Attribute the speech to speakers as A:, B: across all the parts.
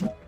A: you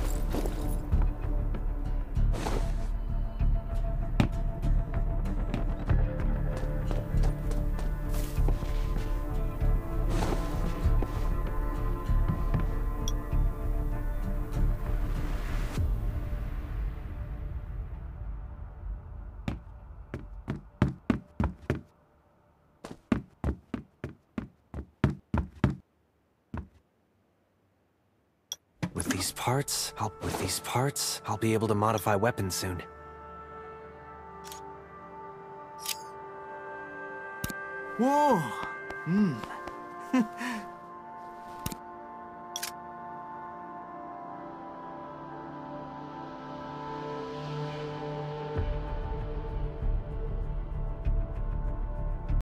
B: With these parts, I'll with these parts, I'll be able to modify weapons soon.
C: Whoa. Hmm.